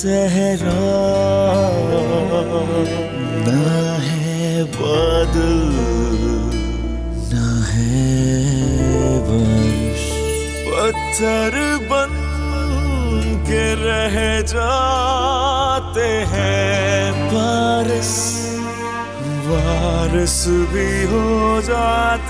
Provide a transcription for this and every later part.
सहरा ना है बादल, ना है बारिश। पत्थर बन के रह जाते हैं। बारिश वारिस भी हो जाते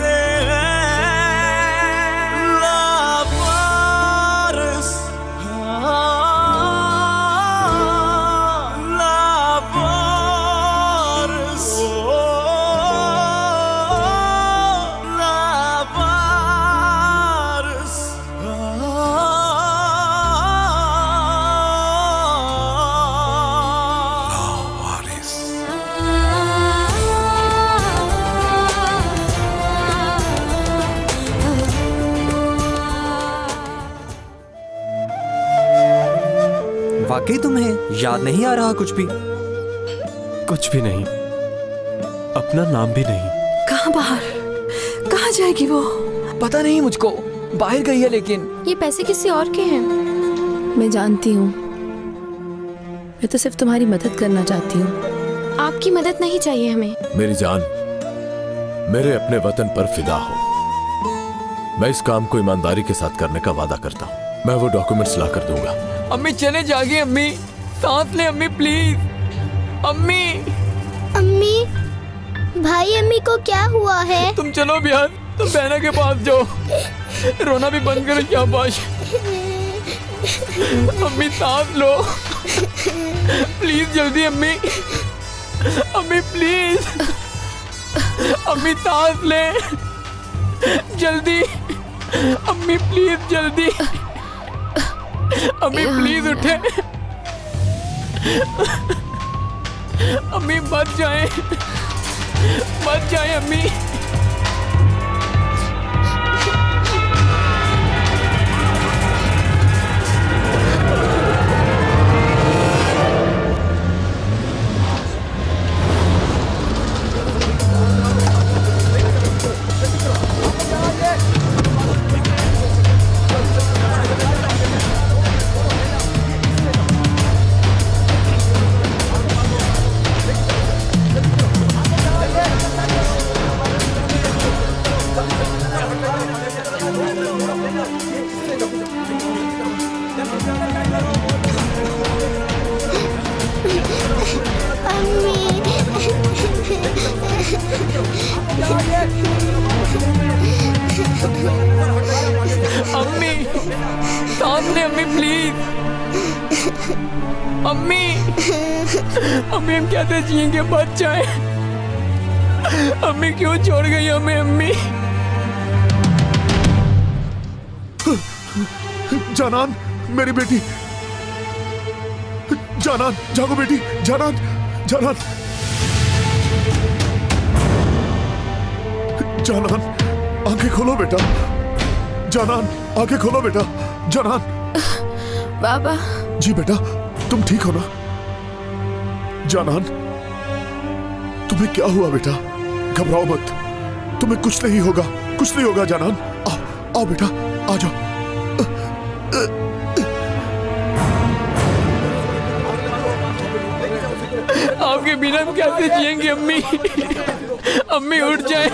वाकई तुम्हें याद नहीं आ रहा कुछ भी? कुछ भी नहीं। अपना नाम भी नहीं। कहाँ बाहर? कहाँ जाएगी वो? पता नहीं मुझको। बाहर गई है लेकिन। ये पैसे किसी और के हैं। मैं जानती हूँ। मैं तो सिर्फ़ तुम्हारी मदद करना चाहती हूँ। आपकी मदद नहीं चाहिए हमें। मेरी जान मेरे अपने वतन पर फिदा हो। मैं इस काम को ईमानदारी के साथ करने का वादा करता हूँ। मैं वो डॉक्यूमेंट्स ला कर दूँगा। अम्मी चले जागे अम्मी। सांस ले अम्मी प्लीज़ अम्मी। अम्मी भाई अम्मी को क्या हुआ है? तुम चलो बिहार तुम बहना के पास जाओ। रोना भी बंद करो क्या शाबाश। अम्मी सांस लो। प्लीज़ जल्दी अम्मी। अम्मी प्लीज़ अम्मी सांस ले। जल्दी। अम्मी प्लीज़ जल्दी। अम्मी प्लीज़ उठे। अम्मी मत जाए। मत जाए अम्मी अम्मी। जानान जागो बेटी जानान जानान जानान आँखें खोलो बेटा। जानान आँखें खोलो बेटा। जानान। बाबा। जी बेटा तुम ठीक हो ना? जानान तुम्हें क्या हुआ बेटा? घबराओ मत। तुम्हें कुछ नहीं होगा कुछ नहीं होगा जानान। आओ आओ बेटा आ जाओ। आपके बिना हम कैसे जिएँगे? अम्मी। अम्मी उठ जाए।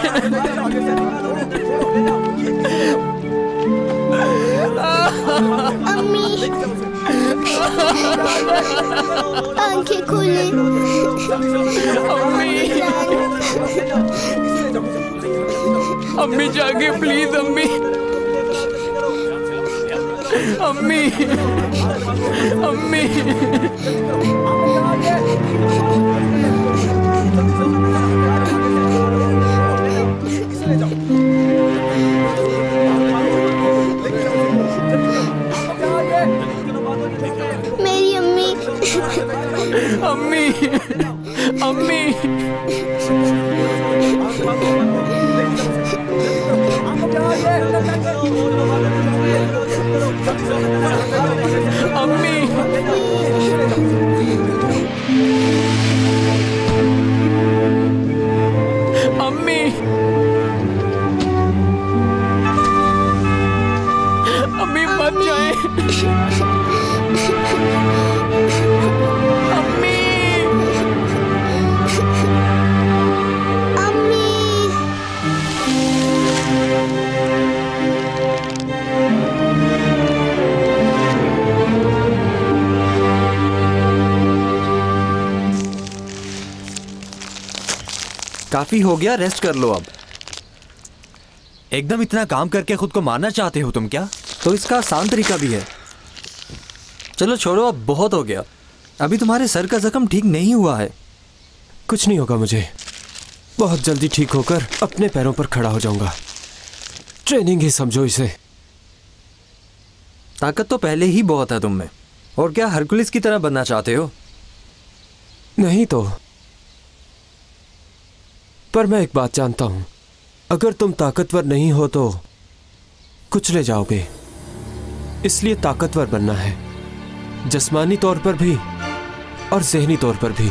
अम्मी। आँखें खोले। अम्मी। अम्मी जागे प्लीज़ अम्मी। अम्मी अम्मी मेरी अम्मी अम्मी अम्मी अम्मी अम्मी काफ़ी हो गया रेस्ट कर लो अब। एकदम इतना काम करके खुद को मारना चाहते हो तुम क्या? तो इसका आसान तरीका भी है। चलो छोड़ो अब बहुत हो गया। अभी तुम्हारे सर का जख्म ठीक नहीं हुआ है। कुछ नहीं होगा मुझे। बहुत जल्दी ठीक होकर अपने पैरों पर खड़ा हो जाऊँगा। ट्रेनिंग ही समझो इसे। ताकत तो पहले ही बहुत है तुम में। और क्या हरकुलिस की तरह बनना चाहते हो? नहीं तो पर मैं एक बात जानता हूँ। अगर तुम ताकतवर नहीं हो तो कुछ ले जाओगे। इसलिए ताकतवर बनना है। जस्मानी तौर पर भी और जहनी तौर पर भी।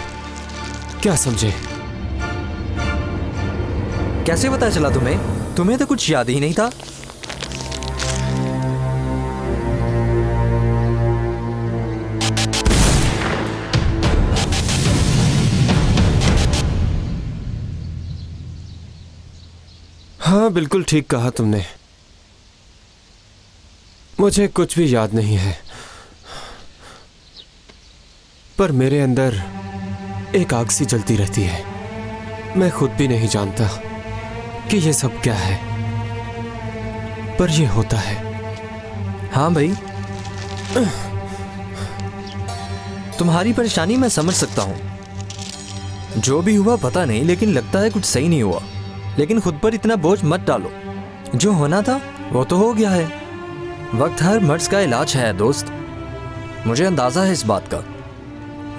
क्या समझे? कैसे पता चला तुम्हें? तुम्हें तो कुछ याद ही नहीं था। हाँ बिल्कुल ठीक कहा तुमने। मुझे कुछ भी याद नहीं है। पर मेरे अंदर एक आग सी जलती रहती है। मैं खुद भी नहीं जानता कि ये सब क्या है। पर ये होता है। हाँ भाई। तुम्हारी परेशानी मैं समझ सकता हूँ। जो भी हुआ पता नहीं, लेकिन लगता है कुछ सही नहीं हुआ। लेकिन खुद पर इतना बोझ मत डालो। जो होना था, वो तो हो गया है। वक्त हर मर्ज का इलाज है, दोस्त। मुझे अंदाज़ा है इस बात का।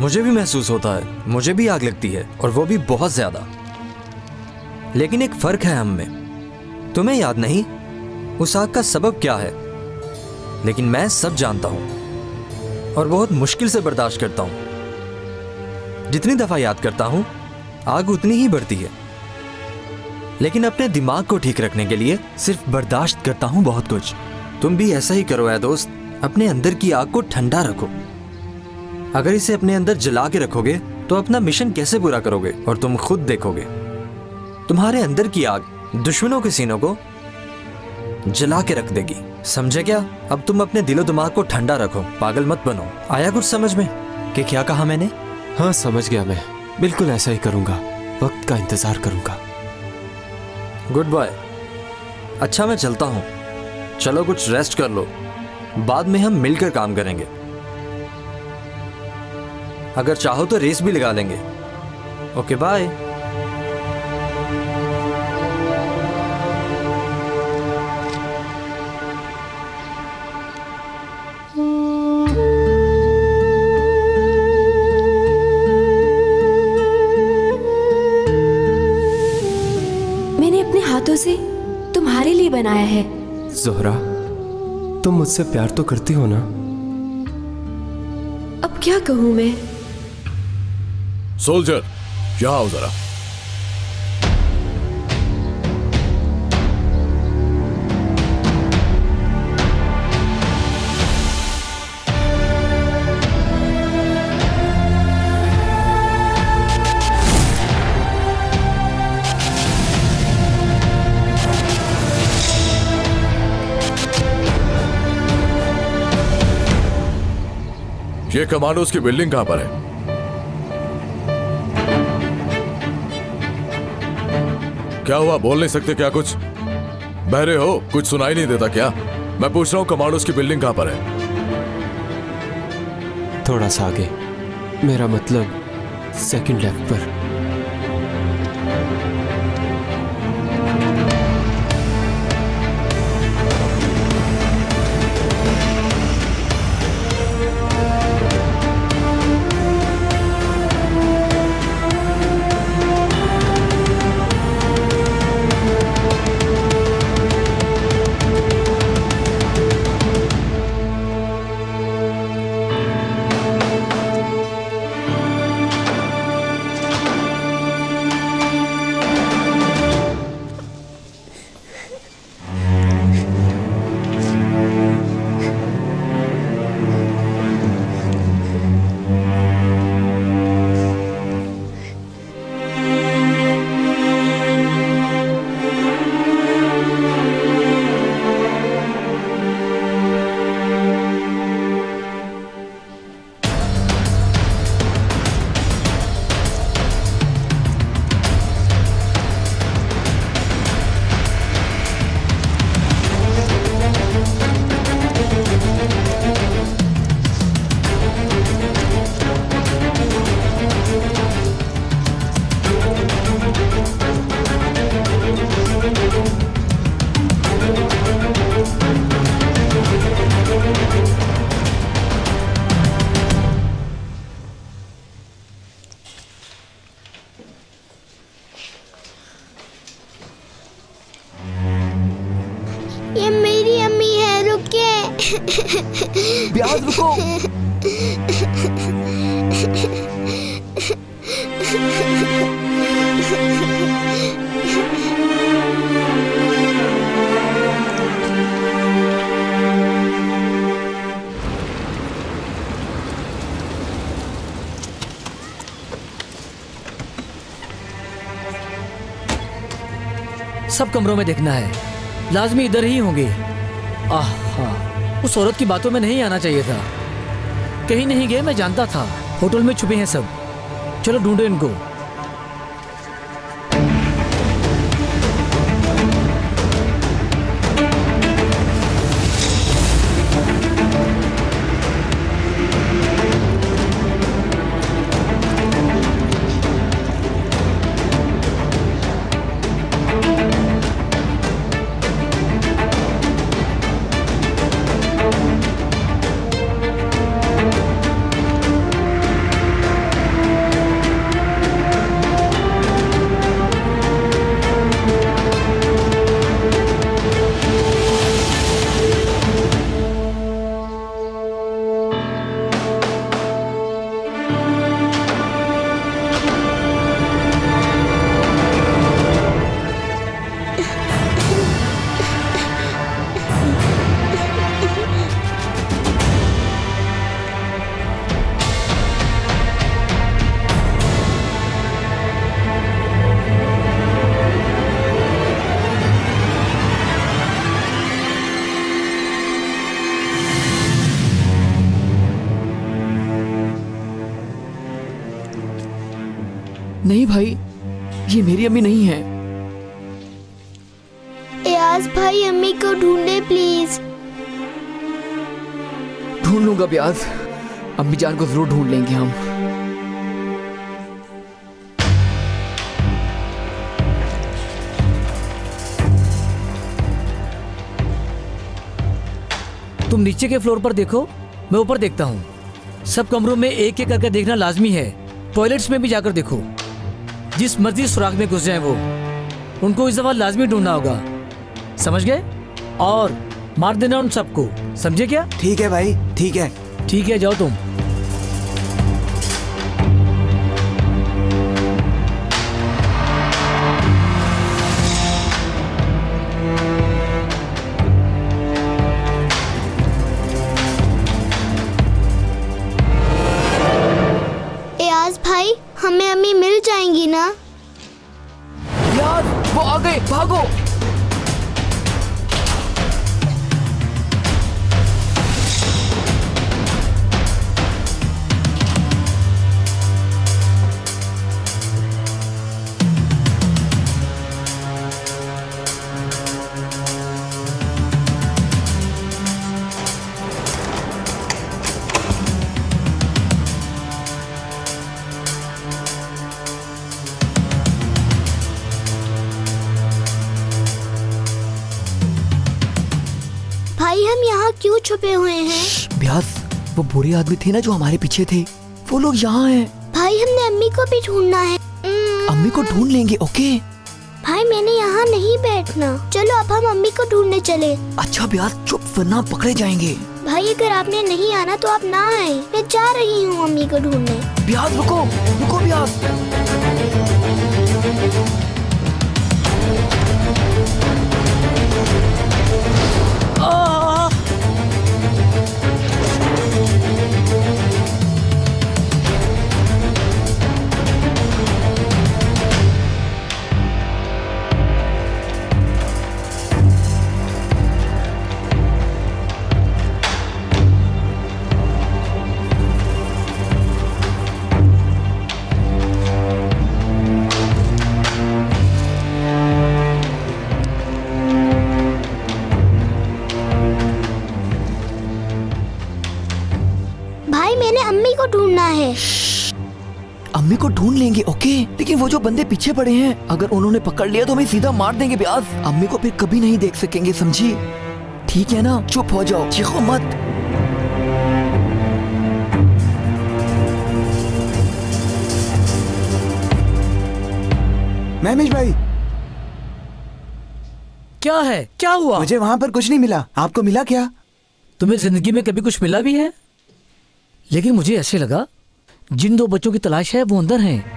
मुझे भी महसूस होता है, मुझे भी आग लगती है, और वो भी बहुत ज़्यादा। लेकिन एक फ़र्क है हम में। तुम्हें याद नहीं? उस आग का सबब क्या है? लेकिन मैं सब जानता हूँ, और बहुत मुश्किल से बर्दाश्त करता हूँ। जितनी दफ़ा याद करता हूँ, आग उतनी ही बढ़ती है। लेकिन अपने दिमाग को ठीक रखने के लिए सिर्फ़ बर्दाश्त करता हूँ बहुत कुछ। तुम भी ऐसा ही करो है दोस्त। अपने अंदर की आग को ठंडा रखो। अगर इसे अपने अंदर जला के रखोगे तो अपना मिशन कैसे पूरा करोगे और तुम खुद देखोगे? तुम्हारे अंदर की आग दुश्मनों के सीनों को जला के रख देगी। समझे क्या? अब तुम अपने दिलो दिमाग को ठंडा रखो। पागल मत बनो। आया कुछ समझ में? कि क्या कहा मैंने? हाँ समझ गया मैं। बिल्कुल ऐसा ही करूँगा। वक्त का इंतज़ार करूँगा। गुड बाय अच्छा मैं चलता हूँ। चलो, कुछ रेस्ट कर लो। बाद में हम मिलकर काम करेंगे। अगर चाहो तो रेस भी लगा लेंगे। ओके बाय बनाया है। जोहरा तुम मुझसे प्यार तो करती हो ना? अब क्या कहूँ मैं? सोल्जर यहाँ आओ जरा। ये कमांडोज की बिल्डिंग कहाँ पर है? क्या हुआ? बोल नहीं सकते क्या कुछ? बहरे हो, कुछ सुनाई नहीं देता क्या? मैं पूछ रहा हूँ कमांडोज उसकी बिल्डिंग कहाँ पर है? थोड़ा सा आगे। मेरा मतलब सेकंड लेफ़्ट पर। में देखना है। लाजमी इधर ही होंगे। आह हाँ उस औरत की बातों में नहीं आना चाहिए था। कहीं नहीं गए, मैं जानता था। होटल में छुपे हैं सब। चलो ढूंढो इनको। जान को ज़रूर ढूंढ लेंगे हम। तुम नीचे के फ्लोर पर देखो मैं ऊपर देखता हूँ। सब कमरों में एक एक करके देखना लाजमी है। टॉयलेट्स में भी जाकर देखो। जिस मर्ज़ी सुराख में घुस जाए वो। उनको इस दफ़ा लाजमी ढूंढना होगा। समझ गए? और मार देना उन सबको। समझे क्या? ठीक है भाई ठीक है। ठीक है जाओ तुम। छुपे हुए हैं। ब्यास वो बुरे आदमी थे ना जो हमारे पीछे थे। वो लोग यहाँ हैं। भाई हमने अम्मी को भी ढूंढना है। अम्मी को ढूंढ लेंगे ओके? भाई मैंने यहाँ नहीं बैठना। चलो अब हम अम्मी को ढूँढने चले। अच्छा ब्यास चुप वरना पकड़े जाएँगे। भाई अगर आपने नहीं आना तो आप ना आए। मैं जा रही हूँ अम्मी को ढूँढने। ब्याज रुको रुको ब्याज भाई मैंने अम्मी को ढूंढना है। अम्मी को ढूंढ लेंगे ओके? लेकिन वो जो बंदे पीछे पड़े हैं अगर उन्होंने पकड़ लिया तो हमें सीधा मार देंगे ब्याज अम्मी को फिर कभी नहीं देख सकेंगे समझी? ठीक है ना? चुप हो जाओ चीखो मत। महमेश भाई। क्या है? क्या हुआ? मुझे वहाँ पर कुछ नहीं मिला। आपको मिला क्या? तुम्हें ज़िंदगी में कभी कुछ मिला भी है? लेकिन मुझे ऐसे लगा जिन दो बच्चों की तलाश है वो अंदर हैं।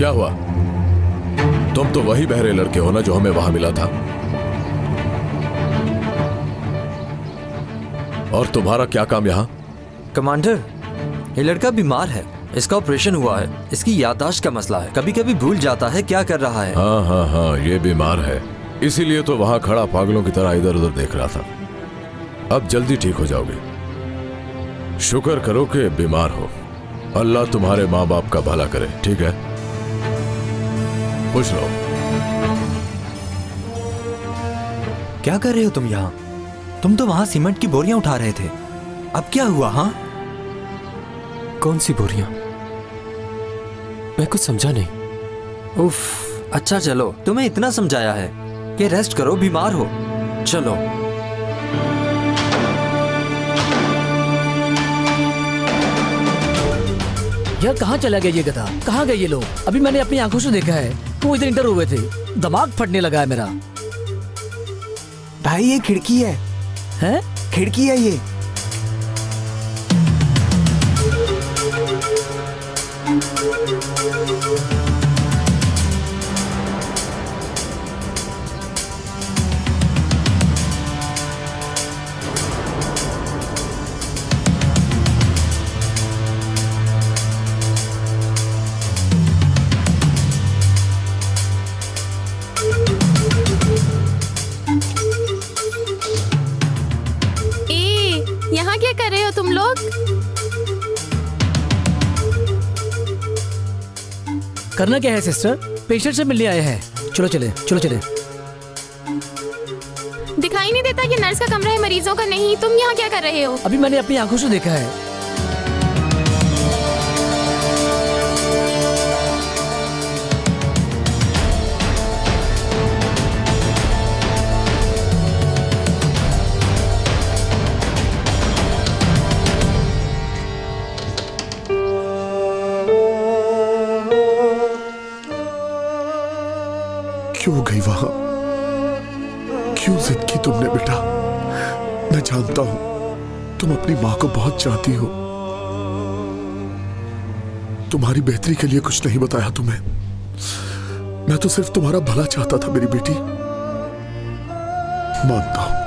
क्या हुआ? तुम तो वही बहरे लड़के हो ना जो हमें वहाँ मिला था। और तुम्हारा क्या काम यहाँ? कमांडर ये लड़का बीमार है। इसका ऑपरेशन हुआ है। इसकी याददाश्त का मसला है। कभी कभी भूल जाता है क्या कर रहा है। हाँ हाँ हाँ ये बीमार है। इसीलिए तो वहाँ खड़ा पागलों की तरह इधर उधर देख रहा था। अब जल्दी ठीक हो जाओगे। शुक्र करो कि बीमार हो। अल्लाह तुम्हारे माँ बाप का भला करे ठीक है? खुश रहो क्या कर रहे हो तुम यहाँ? तुम तो वहाँ सीमेंट की बोरियाँ उठा रहे थे। अब क्या हुआ हाँ? कौन सी बोरियाँ? मैं कुछ समझा नहीं। उफ अच्छा चलो तुम्हें इतना समझाया है कि रेस्ट करो बीमार हो। चलो। यार कहाँ चला गया ये गधा? कहाँ गए ये लोग? अभी मैंने अपनी आँखों से देखा है। वो इधर इंटर हुए थे? दिमाग फटने लगा है मेरा। भाई ये खिड़की है। हैं? खिड़की है ये। करना क्या है सिस्टर पेशेंट से मिलने आए हैं। चलो चले चलो चले। दिखाई नहीं देता कि नर्स का कमरा है मरीजों का नहीं। तुम यहाँ क्या कर रहे हो? अभी मैंने अपनी आँखों से देखा है। गई वहाँ क्यों जिद की तुमने बेटा? मैं जानता हूँ, तुम अपनी माँ को बहुत चाहती हो। तुम्हारी बेहतरी के लिए कुछ नहीं बताया तुम्हें। मैं तो सिर्फ़ तुम्हारा भला चाहता था, मेरी बेटी। मानता हूँ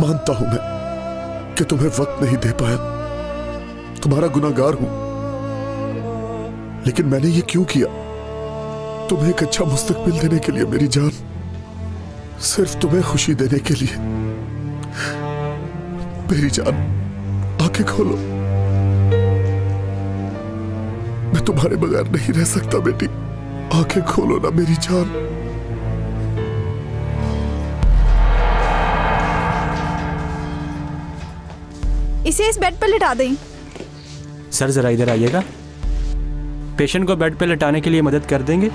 मानता हूँ मैं कि तुम्हें वक्त नहीं दे पाया। तुम्हारा गुनागार हूँ। लेकिन मैंने ये क्यों किया? तुम्हें एक अच्छा मुस्तकबिल देने के लिए मेरी जान। सिर्फ़ तुम्हें खुशी देने के लिए। मेरी जान आँखें खोलो। मैं तुम्हारे बगैर नहीं रह सकता बेटी। आँखें खोलो ना मेरी जान। इसे इस बेड पर लिटा दें। सर जरा इधर आइएगा। पेशेंट को बेड पर लटाने के लिए मदद कर देंगे।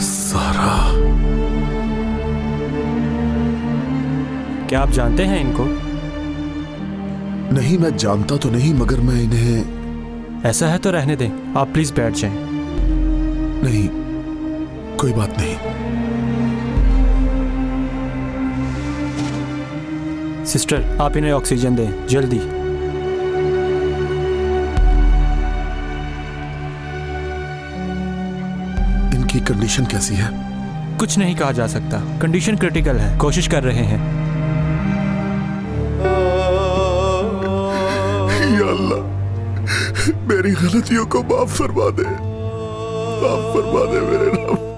सारा। क्या आप जानते हैं इनको? नहीं मैं जानता तो नहीं मगर मैं इन्हें ऐसा है तो रहने दें। आप प्लीज़ बैठ जाएँ। नहीं कोई बात नहीं। सिस्टर आप इन्हें ऑक्सीजन दें। जल्दी। इनकी कंडीशन कैसी है? कुछ नहीं कहा जा सकता। कंडीशन क्रिटिकल है। कोशिश कर रहे हैं। अल्लाह मेरी गलतियों को माफ़ फरमा दे। माफ़ फरमा दे मेरे रब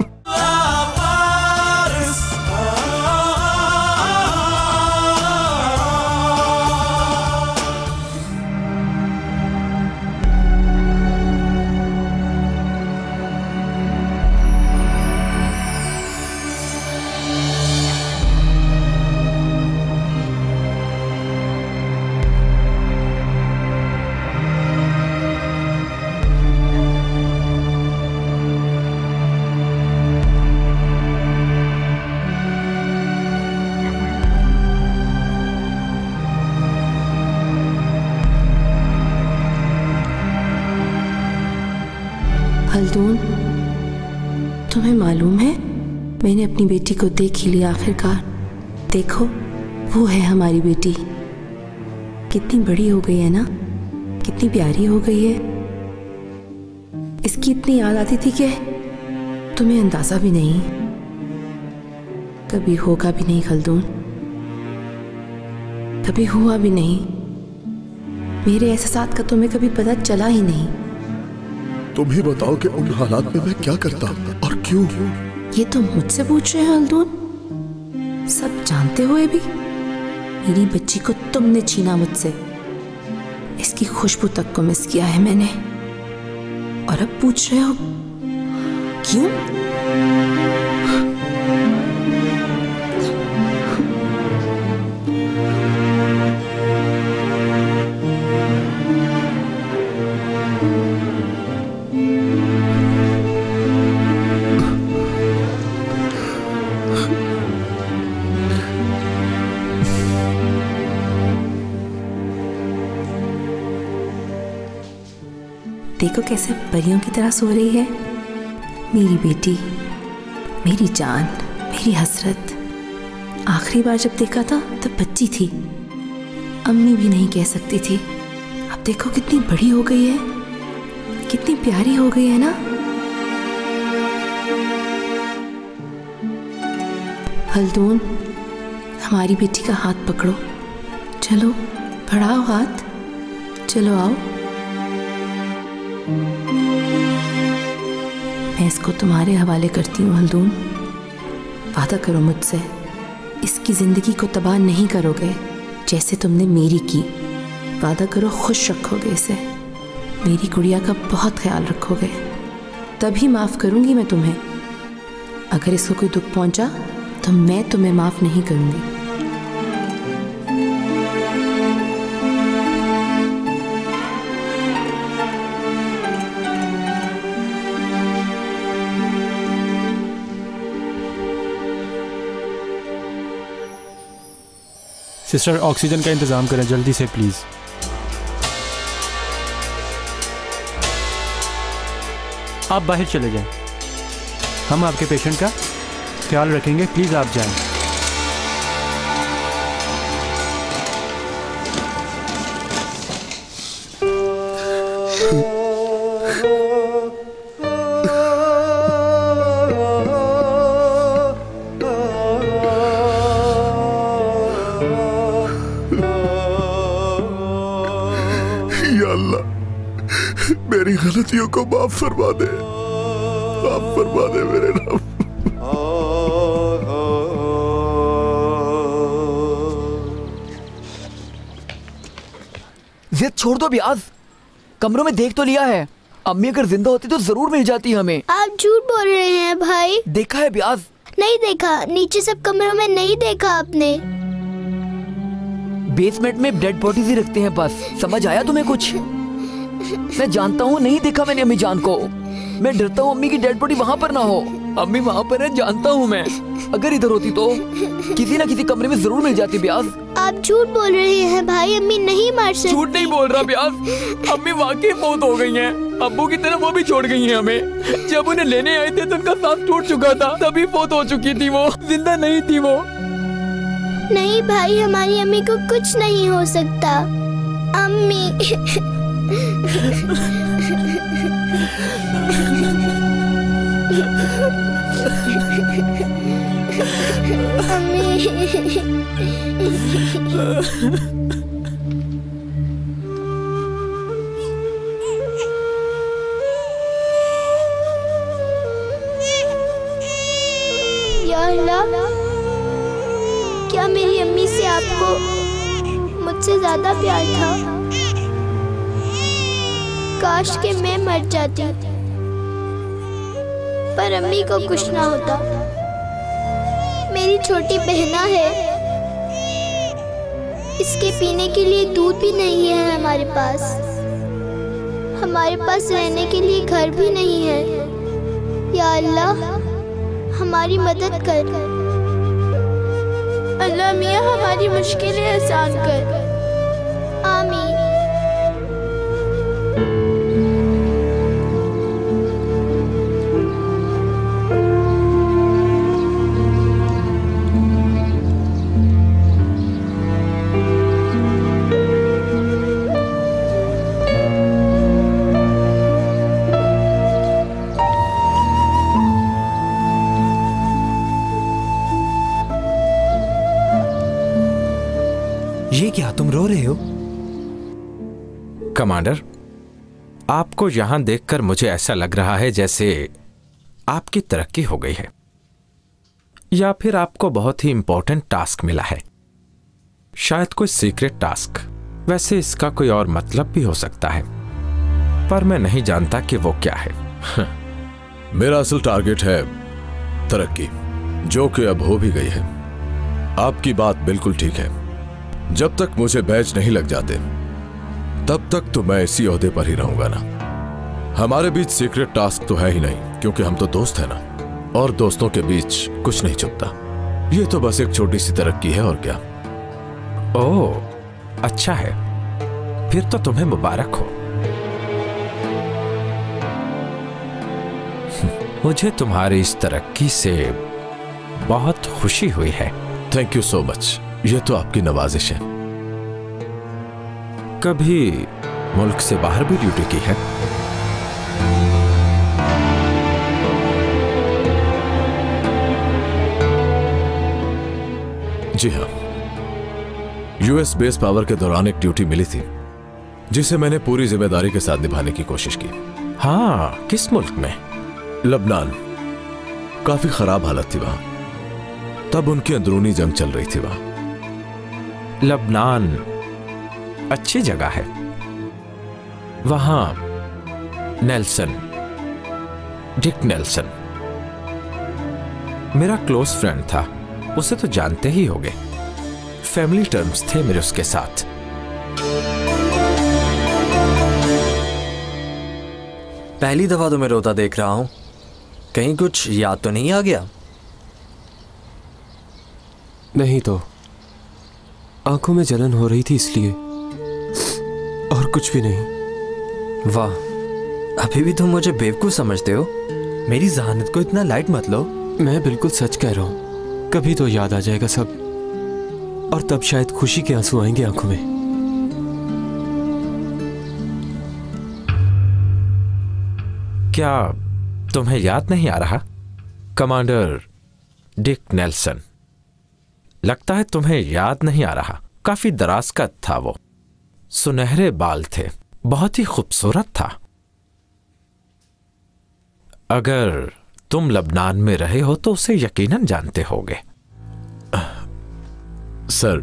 को देख ही लिया आखिरकार। देखो, वो है हमारी बेटी। कितनी बड़ी हो गई है ना? कितनी प्यारी हो गई है। इसकी इतनी याद आती थी कि तुम्हें अंदाज़ा भी नहीं। कभी होगा भी नहीं खलदून। कभी हुआ भी नहीं। मेरे एहसास का तुम्हें कभी पता चला ही नहीं। तुम ही बताओ कि उन हालात में मैं क्या करता और क्यों? ये तो मुझसे पूछ रहे हैं हल्दून। सब जानते हुए भी मेरी बच्ची को तुमने छीना मुझसे। इसकी खुशबू तक को मिस किया है मैंने। और अब पूछ रहे हो, क्यों? देखो कैसे परियों की तरह सो रही है? मेरी बेटी, मेरी जान, मेरी हसरत। आखिरी बार जब देखा था, तब बच्ची थी। अम्मी भी नहीं कह सकती थी। अब देखो कितनी बड़ी हो गई है। कितनी प्यारी हो गई है ना? हल्दून, हमारी बेटी का हाथ पकड़ो। चलो बढ़ाओ हाथ। चलो आओ। इसको तुम्हारे हवाले करती हूँ, हल्दून। वादा करो मुझसे, इसकी ज़िंदगी को तबाह नहीं करोगे जैसे तुमने मेरी की। वादा करो खुश रखोगे इसे। मेरी गुड़िया का बहुत ख्याल रखोगे। तभी माफ़ करूँगी मैं तुम्हें। अगर इसको कोई दुख पहुँचा तो मैं तुम्हें माफ़ नहीं करूँगी। सिस्टर, ऑक्सीजन का इंतज़ाम करें जल्दी से, प्लीज़। आप बाहर चले जाएँ। हम आपके पेशेंट का ख्याल रखेंगे, प्लीज़ आप जाएँ। गलतियों को माफ़ फरमा दे। माफ़ फरमा दे मेरे रब जिद छोड़ दो ब्याज। कमरों में देख तो लिया है। अम्मी अगर ज़िंदा होती तो ज़रूर मिल जाती हमें। आप झूठ बोल रहे हैं भाई। देखा है ब्याज? नहीं देखा। नीचे सब कमरों में नहीं देखा आपने। बेसमेंट में डेड बॉडीज ही रखते हैं बस। समझ आया तुम्हें कुछ? मैं जानता हूँ नहीं देखा मैंने अम्मी जान को। मैं डरता हूँ अम्मी की डेड बॉडी वहाँ पर ना हो। अम्मी वहाँ पर है जानता हूँ मैं। अगर इधर होती तो? किसी ना किसी कमरे में ज़रूर मिल जाती ब्याज आप झूठ बोल रहे हैं भाई अम्मी नहीं मार सकती। झूठ नहीं बोल रहा ब्याज अम्मी वाकई मौत हो गई हैं। अब्बू की तरह वो भी छोड़ गई हैं हमें। जब उन्हें लेने आए थे तो उनका सांस टूट चुका था। तभी फौत हो चुकी थी वो। ज़िंदा नहीं थी वो। नहीं भाई हमारी अम्मी को कुछ नहीं हो सकता। अम्मी। क्या मेरी अम्मी से आपको मुझसे ज़्यादा प्यार था? काश के मैं मर जाती। पर अम्मी को कुछ ना होता। मेरी छोटी बहना है। इसके पीने के लिए दूध भी नहीं है हमारे पास। हमारे पास रहने के लिए घर भी नहीं है। या अल्लाह हमारी मदद कर। अल्लाह मियाँ हमारी मुश्किलें आसान कर। ये आपको यहाँ देखकर मुझे ऐसा लग रहा है जैसे आपकी तरक्की हो गई है, या फिर आपको बहुत ही इंपॉर्टेंट टास्क मिला है। शायद कोई सीक्रेट टास्क वैसे इसका कोई और मतलब भी हो सकता है, पर मैं नहीं जानता कि वो क्या है। मेरा असल टारगेट है तरक्की, जो कि अब हो भी गई है। आपकी बात बिल्कुल ठीक है। जब तक मुझे बैच नहीं लग जाते तब तक तो मैं इसी ओहदे पर ही रहूँगा ना। हमारे बीच सीक्रेट टास्क तो है ही नहीं क्योंकि हम तो दोस्त हैं ना। और दोस्तों के बीच कुछ नहीं चुपता ये तो बस एक छोटी सी तरक्की है और क्या? ओह अच्छा है। फिर तो तुम्हें मुबारक हो। मुझे तुम्हारी इस तरक्की से बहुत खुशी हुई है। थैंक यू सो मच ये तो आपकी नवाजिश है। कभी मुल्क से बाहर भी ड्यूटी की है। जी हाँ। यूएस बेस पावर के दौरान एक ड्यूटी मिली थी, जिसे मैंने पूरी ज़िम्मेदारी के साथ निभाने की कोशिश की। हाँ किस मुल्क में? लबनान। काफ़ी खराब हालत थी वहाँ। तब उनकी अंदरूनी जंग चल रही थी वहाँ। लबनान। अच्छी जगह है। वहाँ नेल्सन डिक नेल्सन मेरा क्लोज फ्रेंड था उसे तो जानते ही होगे। फैमिली टर्म्स थे मेरे उसके साथ। पहली दफ़ा तो मैं रोता देख रहा हूँ। कहीं कुछ याद तो नहीं आ गया? नहीं तो आँखों में जलन हो रही थी इसलिए। और कुछ भी नहीं। वाह अभी भी तुम मुझे बेवकूफ़ समझते हो? मेरी जहानत को इतना लाइट मत लो। मैं बिल्कुल सच कह रहा हूँ। कभी तो याद आ जाएगा सब। और तब शायद खुशी के आँसू आएँगे आँखों में। क्या तुम्हें याद नहीं आ रहा? कमांडर डिक नेल्सन लगता है तुम्हें याद नहीं आ रहा। काफ़ी दराज का था वो। सुनहरे बाल थे। बहुत ही खूबसूरत था। अगर तुम लबनान में रहे हो तो उसे यकीनन जानते होगे। सर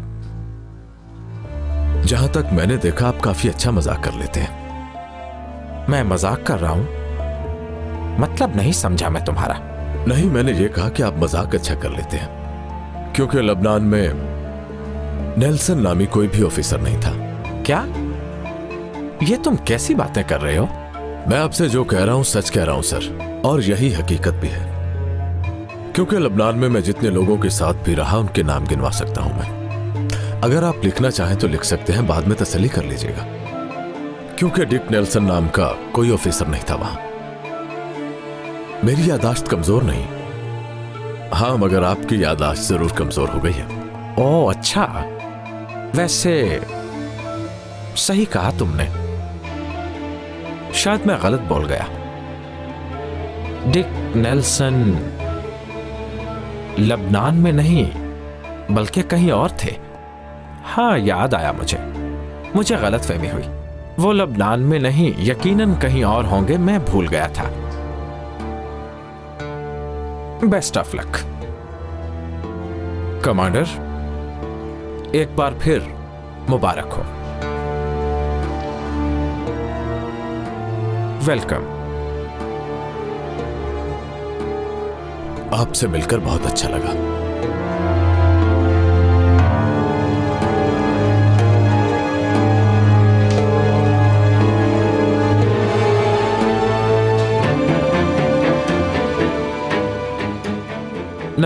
जहाँ तक मैंने देखा आप काफ़ी अच्छा मज़ाक कर लेते हैं। मैं मज़ाक कर रहा हूँ। मतलब नहीं समझा मैं तुम्हारा। नहीं मैंने ये कहा कि आप मज़ाक अच्छा कर लेते हैं। क्योंकि लबनान में नेल्सन नामी कोई भी ऑफिसर नहीं था। क्या? ये तुम कैसी बातें कर रहे हो? मैं आपसे जो कह रहा हूँ सच कह रहा हूँ सर। और यही हकीकत भी है। क्योंकि लबनान में मैं जितने लोगों के साथ भी रहा उनके नाम गिनवा सकता हूँ मैं। अगर आप लिखना चाहें तो लिख सकते हैं बाद में तसली कर लीजिएगा। क्योंकि डिक नेल्सन नाम का कोई ऑफिसर नहीं था वहाँ। मेरी यादाश्त कमज़ोर नहीं। हाँ मगर आपकी यादाश्त ज़रूर कमज़ोर हो गई है। ओ अच्छा। वैसे सही कहा तुमने। शायद मैं गलत बोल गया। डिक नेल्सन लबनान में नहीं, बल्कि कहीं और थे। हाँ याद आया मुझे। मुझे गलत फहमी हुई। वो लबनान में नहीं, यकीनन कहीं और होंगे, मैं भूल गया था। बेस्ट ऑफ़ लक कमांडर एक बार फिर मुबारक हो। वेलकम। आपसे मिलकर बहुत अच्छा लगा।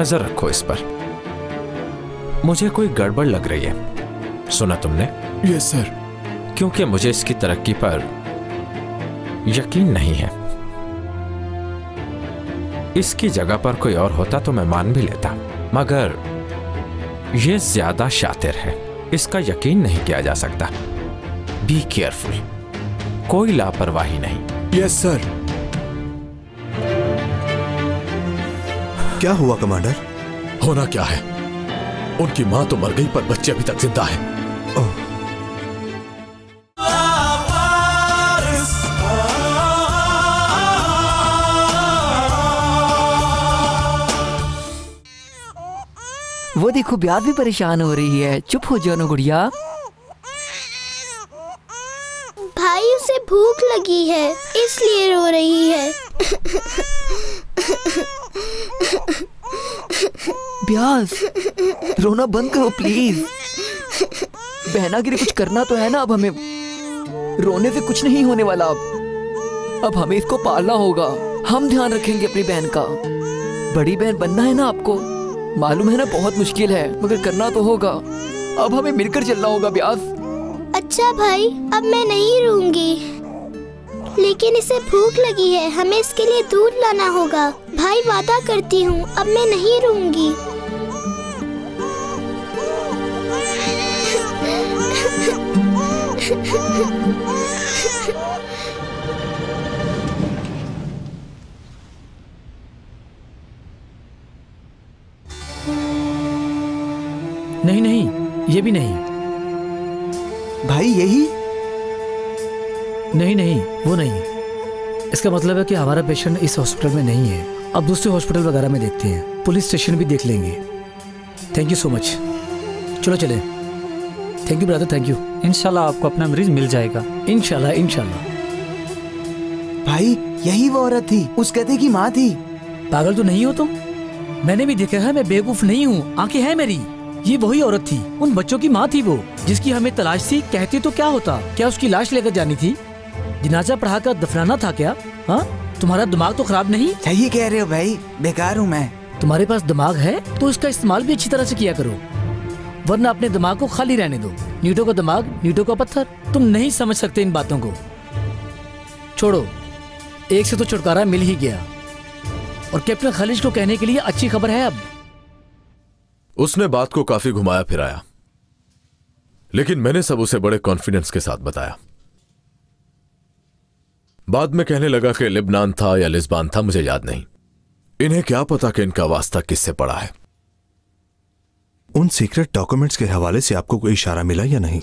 नज़र रखो इस पर। मुझे कोई गड़बड़ लग रही है। सुना तुमने? Yes sir. क्योंकि मुझे इसकी तरक्की पर यकीन नहीं है। इसकी जगह पर कोई और होता तो मैं मान भी लेता मगर यह ज़्यादा शातिर है। इसका यकीन नहीं किया जा सकता। बी केयरफुल कोई लापरवाही नहीं। यस सर क्या हुआ कमांडर? होना क्या है? उनकी माँ तो मर गई पर बच्चे अभी तक ज़िंदा है। देखो ब्याज भी परेशान हो रही है। चुप हो जाओ ना गुड़िया। भाई उसे भूख लगी है इसलिए रो रही है। ब्यास रोना बंद करो प्लीज़ बहना के लिए कुछ करना तो है ना अब हमें। रोने से कुछ नहीं होने वाला अब। अब हमें इसको पालना होगा। हम ध्यान रखेंगे अपनी बहन का। बड़ी बहन बनना है ना आपको? मालूम है ना, बहुत मुश्किल है, मगर करना तो होगा। अब हमें मिलकर चलना होगा, ब्यास। अच्छा भाई, अब मैं नहीं रूँगी। लेकिन इसे भूख लगी है, हमें इसके लिए दूध लाना होगा। भाई, वादा करती हूँ, अब मैं नहीं रूँगी। नहीं नहीं ये भी नहीं। भाई यही? नहीं नहीं वो नहीं। इसका मतलब है कि हमारा पेशेंट इस हॉस्पिटल में नहीं है। अब दूसरे हॉस्पिटल वगैरह में देखते हैं। पुलिस स्टेशन भी देख लेंगे। थैंक यू सो मच चलो चले। Thank you brother thank you इंशाल्लाह आपको अपना मरीज़ मिल जाएगा। इंशाल्लाह इंशाल्लाह। भाई यही वो औरत थी। उस कहते की माँ थी। पागल तो नहीं हो तुम? मैंने भी देखा है मैं बेवकूफ़ नहीं हूँ। आँखें हैं मेरी। ये वही औरत थी। उन बच्चों की माँ थी वो जिसकी हमें तलाश थी कहती तो क्या होता? क्या उसकी लाश लेकर जानी थी? जनाजा पढ़ाकर दफनाना था क्या? हाँ? तुम्हारा दिमाग तो खराब नहीं? सही कह रहे हो भाई? बेकार हूँ मैं। तुम्हारे पास दिमाग है तो इसका इस्तेमाल भी अच्छी तरह से किया करो। वरना अपने दिमाग को खाली रहने दो। न्यूटो का दिमाग न्यूटो का पत्थर। तुम नहीं समझ सकते इन बातों को। छोड़ो। एक से तो छुटकारा मिल ही गया। और कैप्टन खालिश को कहने के लिए अच्छी खबर है अब। उसने बात को काफ़ी घुमाया फिराया। लेकिन मैंने सब उसे बड़े कॉन्फिडेंस के साथ बताया। बाद में कहने लगा कि लिबनान था या लिस्बान था, मुझे याद नहीं। इन्हें क्या पता कि इनका वास्ता किससे पड़ा है। उन सीक्रेट डॉक्यूमेंट्स के हवाले से आपको कोई इशारा मिला या नहीं?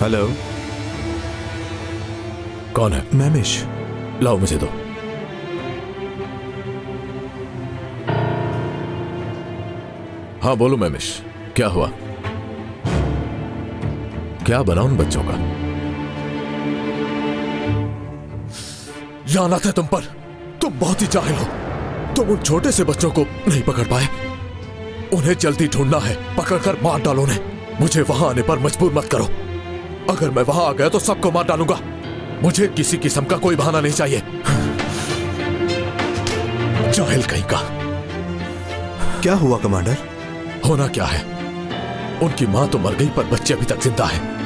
हेलो कौन है? मैमिश। लाओ मुझे दो। हाँ बोलो मैमिश क्या हुआ? क्या बना उन बच्चों का? लानत है तुम पर। तुम बहुत ही जाहिल हो। तुम उन छोटे से बच्चों को नहीं पकड़ पाए। उन्हें जल्दी ढूंढना है। पकड़कर मार डालो उन्हें। मुझे वहाँ आने पर मजबूर मत करो। अगर मैं वहाँ आ गया तो सबको मार डालूँगा। मुझे किसी किस्म का कोई बहाना नहीं चाहिए। जाहिल कहीं का। क्या हुआ कमांडर? होना क्या है? उनकी माँ तो मर गई पर बच्चे अभी तक ज़िंदा है।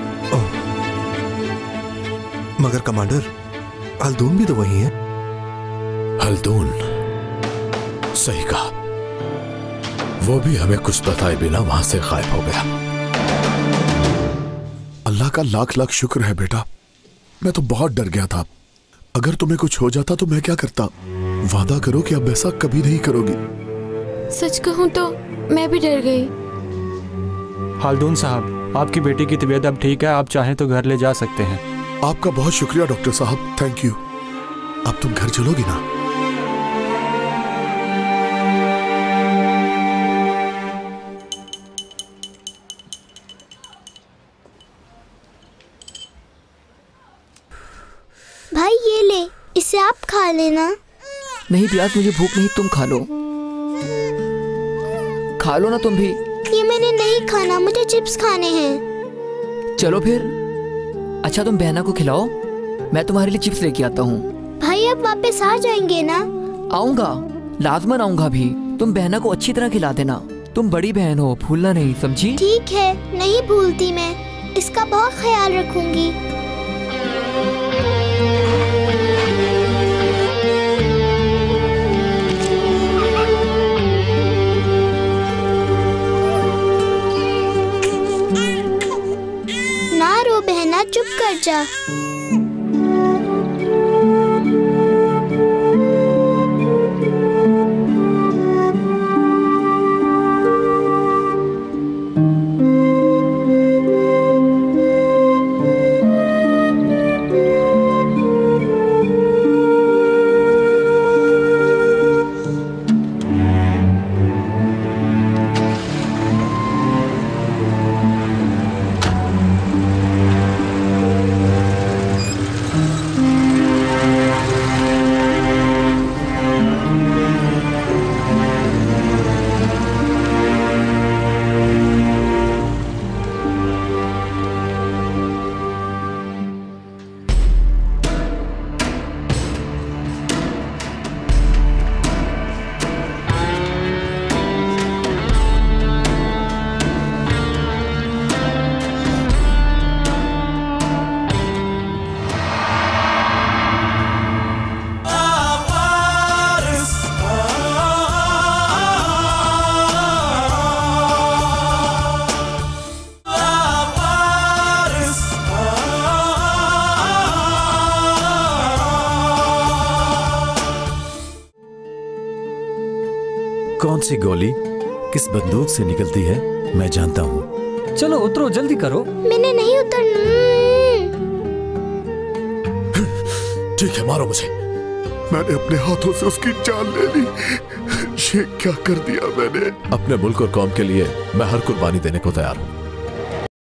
मगर कमांडर हल्दून भी तो वही है। हल्दून? सही कहा। वो भी हमें कुछ बताए बिना वहाँ से गायब हो गया। का लाख लाख शुक्र है बेटा। मैं तो बहुत डर गया था। अगर तुम्हें कुछ हो जाता तो मैं क्या करता? वादा करो कि अब ऐसा कभी नहीं करोगी। सच कहूँ तो मैं भी डर गई। हालदून साहब आपकी बेटी की तबीयत अब ठीक है आप चाहें तो घर ले जा सकते हैं। आपका बहुत शुक्रिया डॉक्टर साहब थैंक यू। अब तुम घर चलोगी ना? इसे आप खा लेना। नहीं प्यास मुझे भूख नहीं तुम खा लो। खा लो ना तुम भी। ये मैंने नहीं खाना मुझे चिप्स खाने हैं। चलो फिर। अच्छा तुम बहना को खिलाओ। मैं तुम्हारे लिए चिप्स लेके आता हूँ। भाई अब वापस आ जाएँगे ना? आऊँगा। लाजमन आऊँगा भी। तुम बहना को अच्छी तरह खिला देना। तुम बड़ी बहन हो भूलना नहीं समझी? ठीक है नहीं भूलती मैं। इसका बहुत ख्याल रखूँगी। चुप कर जा। सी गोली किस बंदूक से निकलती है मैं जानता हूँ। चलो उतरो जल्दी करो। मैंने नहीं उतरना। ठीक है मारो मुझे। मैंने अपने हाथों से उसकी जान ले ली। ये क्या कर दिया मैंने? अपने मुल्क और कौम के लिए मैं हर कुर्बानी देने को तैयार हूँ।